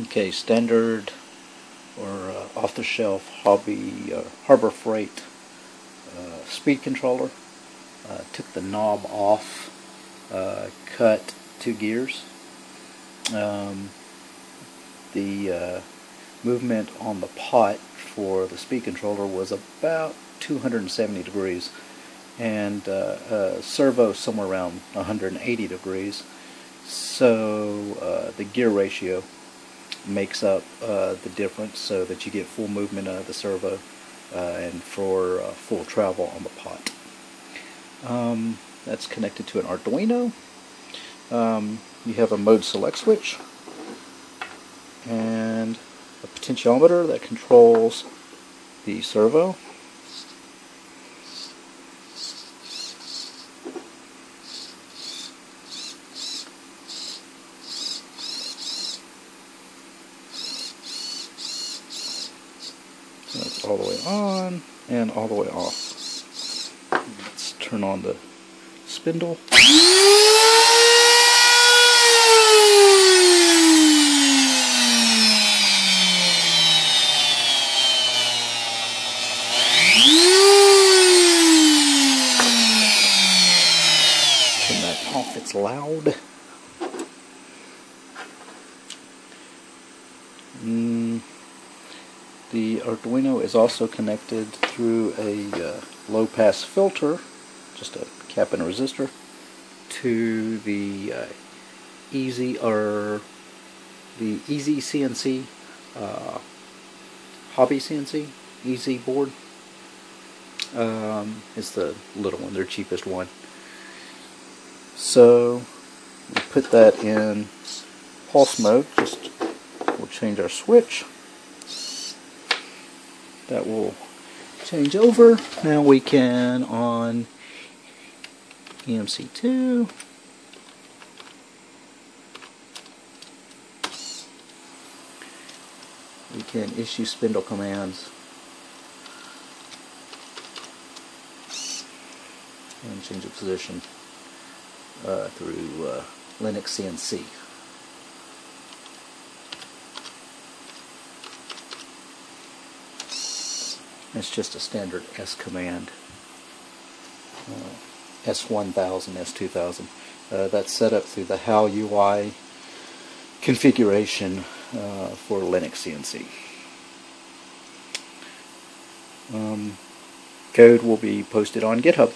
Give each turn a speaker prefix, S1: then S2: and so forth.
S1: Okay, standard or uh, off-the-shelf hobby uh, Harbor Freight uh, speed controller. Uh, took the knob off, uh, cut two gears. Um, the movement on the pot for the speed controller was about 270 degrees and servo somewhere around 180 degrees so the gear ratio makes up uh, the difference so that you get full movement of the servo uh, and for uh, full travel on the pot. Um, that's connected to an Arduino. Um, you have a mode select switch and a potentiometer that controls the servo all the way on and all the way off. Let's turn on the spindle. It's loud. Mm. The Arduino is also connected through a uh, low pass filter, just a cap and resistor, to the uh, Easy or the Easy CNC uh, Hobby CNC Easy board. Um, it's the little one, their cheapest one. So we put that in pulse mode. Just we'll change our switch that will change over. Now we can on EMC2 we can issue spindle commands and change the position uh, through uh, Linux CNC. It's just a standard S command. Uh, S1000, S2000. Uh, that's set up through the HAL UI configuration uh, for Linux CNC. Um, code will be posted on GitHub.